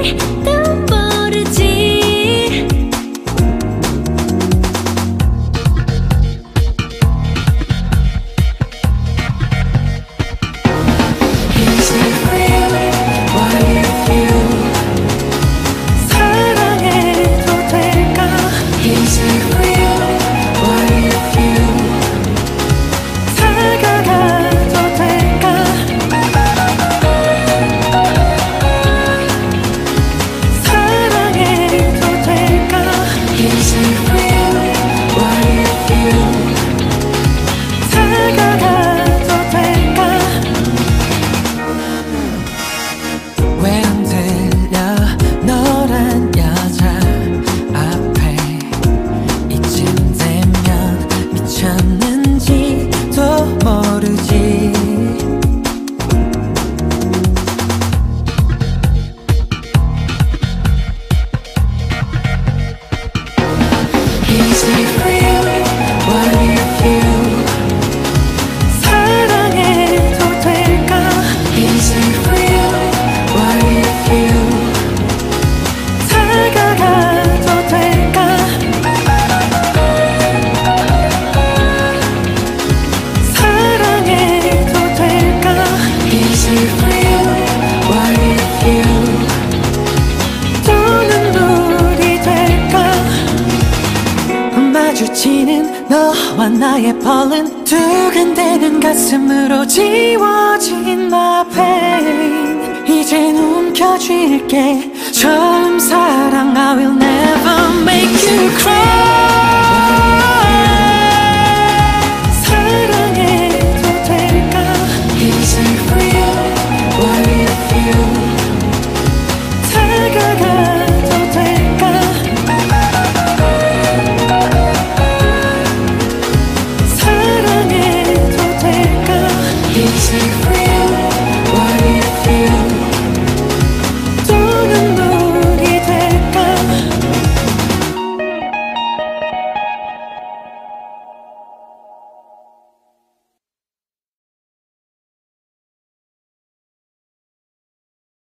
me 마주치는 너와 나의 벌은 두근대는 가슴으로 지워진 나 pain 이젠 움켜쥘게 처음 사랑 I will never make you cry. 다가가 you.